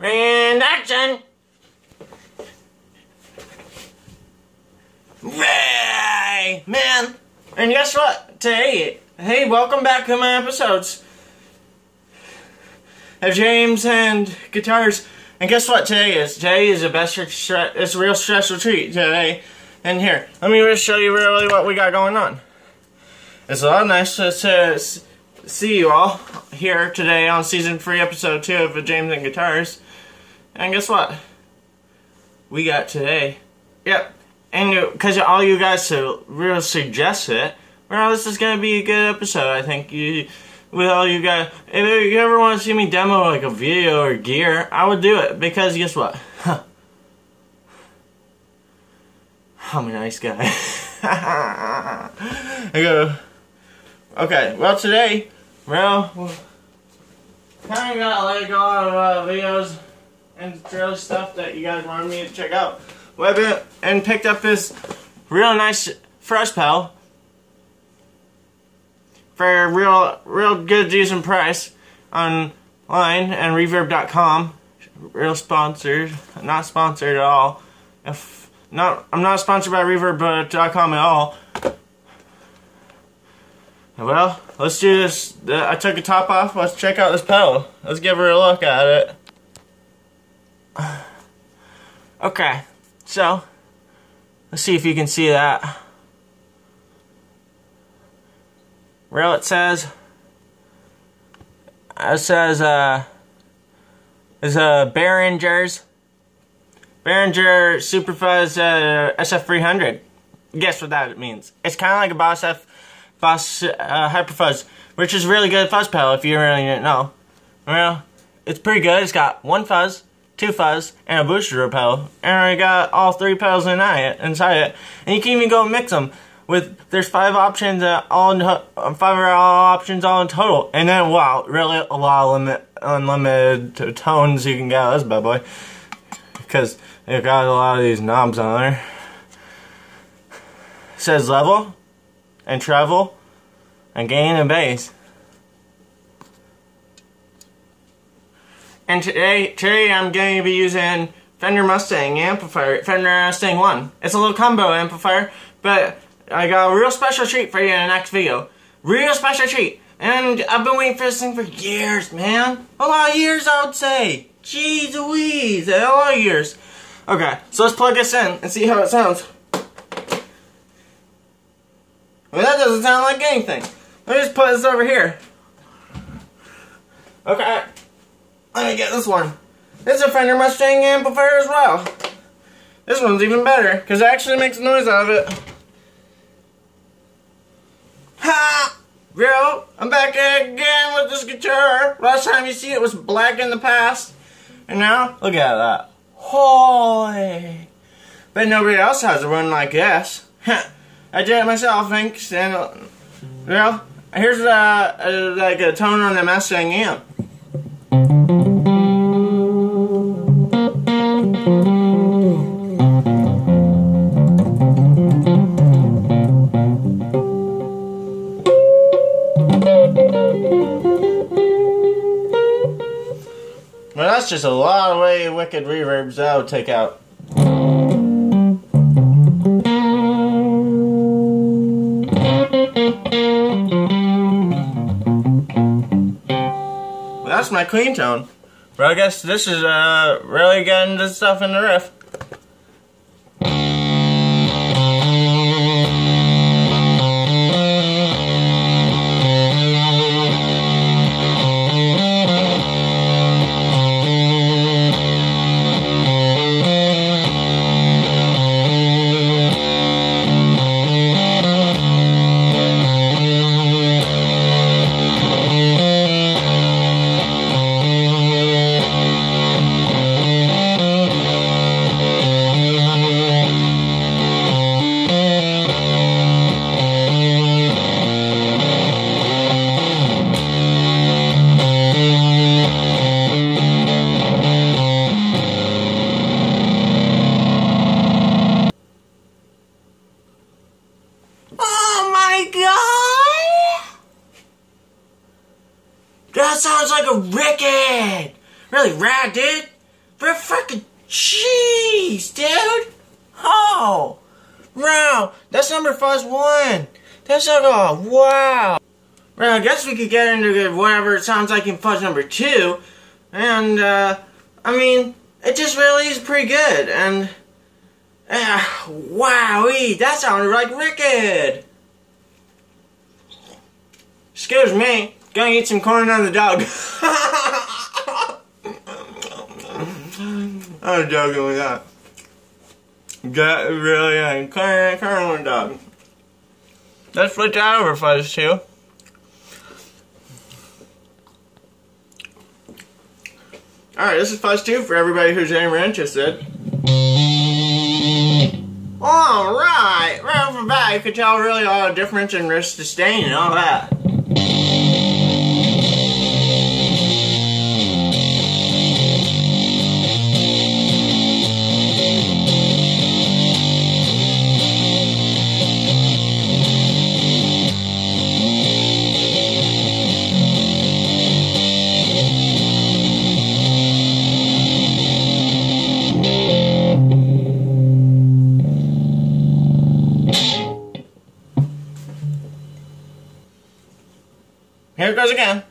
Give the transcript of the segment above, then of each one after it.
And action! Ray! Man! And guess what? Today, hey, welcome back to my episodes of James and Guitars. And guess what today is? Today is a best it's a real special treat today. And here, let me just show you really what we got going on. It's a lot nice to, to see you all here today on season 3 episode 2 of James and Guitars. And guess what? We got today. Yep. And because all you guys so really suggest it, well, this is gonna be a good episode. I think you, with all you guys, if you ever want to see me demo like a video or gear, I would do it because guess what? Huh. I'm a nice guy. I go. Okay, well today, well, kind of got like a lot of uh, videos and trailer stuff that you guys wanted me to check out. Web and picked up this real nice fresh pedal for a real, real good decent price online and reverb.com. Real sponsored, not sponsored at all. If not, I'm not sponsored by reverb.com at all. Well, let's do this. I took the top off. Let's check out this pedal. Let's give her a look at it. Okay, so let's see if you can see that. Well, it says it says uh is a Behringer's Behringer Superfuzz uh, SF300. Guess what that means? It's kind of like a Boss F Boss uh, Hyperfuzz, which is really good fuzz pedal if you really didn't know. Well, it's pretty good. It's got one fuzz, two fuzz, and a booster pedal, and I got all three pedals in it, inside it, and you can even go mix them with. There's five options, all in, uh, five options all in total, and then wow, really a lot of limit, unlimited tones you can get out of this bad boy, because it got a lot of these knobs on there. It says level and travel, and gain and bass. And today, today I'm going to be using Fender Mustang amplifier, Fender Mustang 1. It's a little combo amplifier, but I got a real special treat for you in the next video. Real special treat. And I've been waiting for this thing for years, man. A lot of years, I would say. Jeez Louise, a lot of years. Okay, so let's plug this in and see how it sounds. Well, that doesn't sound like anything. Let me just put this over here. Okay. Let me get this one. This is a Fender Mustang amplifier as well. This one's even better, because it actually makes noise out of it. Ha! Bro, I'm back again with this guitar. Last time you see it was black in the past. And now, look at that. Holy! But nobody else has a one like this. I did it myself, thanks. And, uh, well, here's uh, uh, like a tone on the Mustang amp. Well, that's just a lot of way wicked reverbs that would take out. Well, that's my clean tone. But I guess this is uh, really getting the stuff in the riff. Really rad, dude! For fucking jeez, dude. Oh, wow, that's number fuzz one. That's like a wow. Well, I guess we could get into whatever it sounds like in fuzz number two, and uh, I mean, it just really is pretty good. And uh, wowee, that sounded like wicked. Excuse me, gonna eat some corn on the dog. I'm joking with that. Got really on the dog. Let's switch that over fuzz two. Alright, this is Fuzz 2 for everybody who's ever interested. Alright, right off the bat, you could tell really all the difference in wrist sustain and all that. Goes again.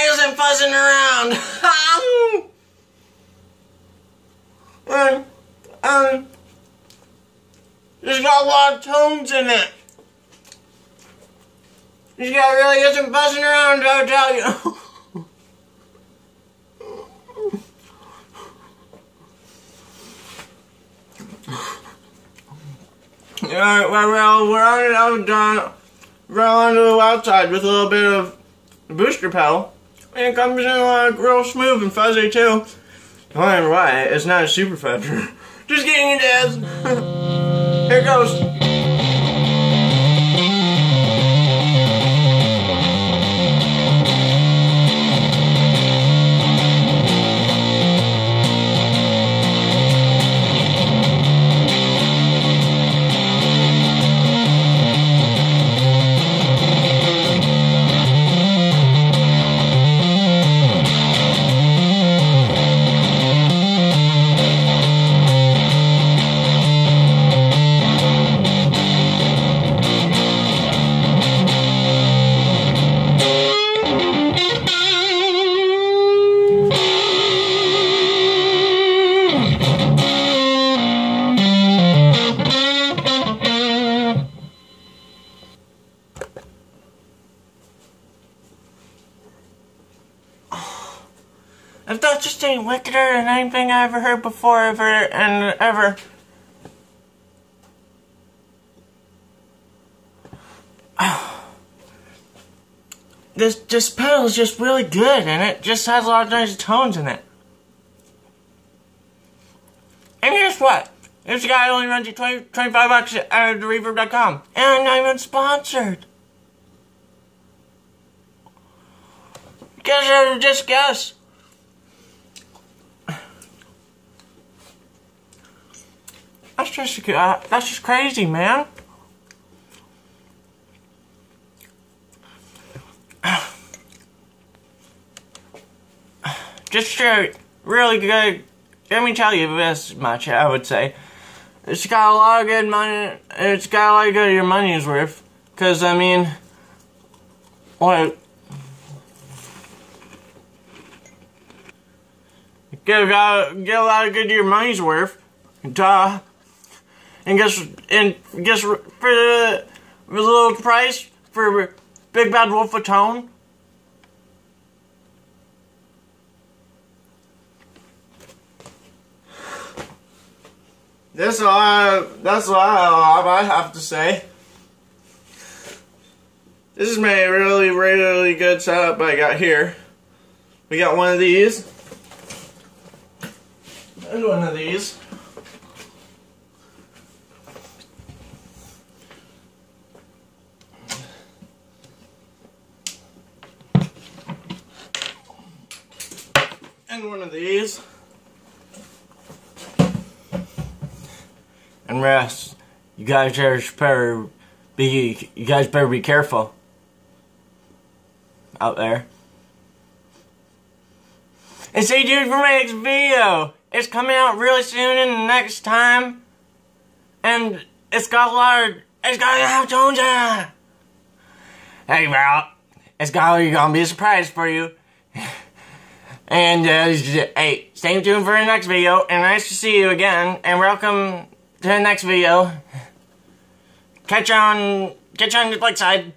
This guy isn't fuzzing around. um, um, there's got a lot of tones in it. This guy really isn't buzzing around, I'll tell you. Alright, well, well, we're on done. We're on to the outside with a little bit of booster pedal. And it comes uh, in like real smooth and fuzzy too. Oh, and why? It's not a super fudger. Just getting it is. Here goes. If that just ain't wickeder than anything I ever heard before, ever and ever. This this pedal is just really good, and it just has a lot of nice tones in it. And guess what? This guy only runs you 20, 25 bucks at thereverb.com. And I'm not even sponsored. Guess I just guess. That's just uh, that's just crazy, man. Just to really good. Let me tell you this much, I would say. It's got a lot of good money, it's got a lot of good your money's worth. Because, I mean, what? Get a, get a lot of good your money's worth. Duh. And guess, and guess for the, little price for Big Bad Wolf of Tone, That's all I, that's all I, I have to say. This is my really, really good setup I got here. We got one of these. And one of these. And one of these. and rest. You guys better be you guys better be careful out there. And stay tuned for my next video. It's coming out really soon in the next time. And it's got a lot of, it's got to have tones in it. Hey, bro. It's gonna be a surprise for you. And, uh, hey, stay tuned for the next video. And nice to see you again. And welcome to the next video. Catch you on, catch you on the like side.